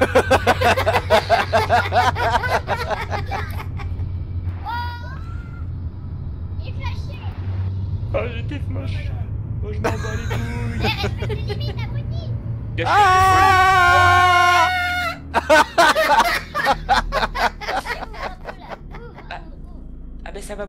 Ah, j'étais moche. Oh, je m'en bats les couilles. Mais limites, abruti. Ah ah. ah ben ça va.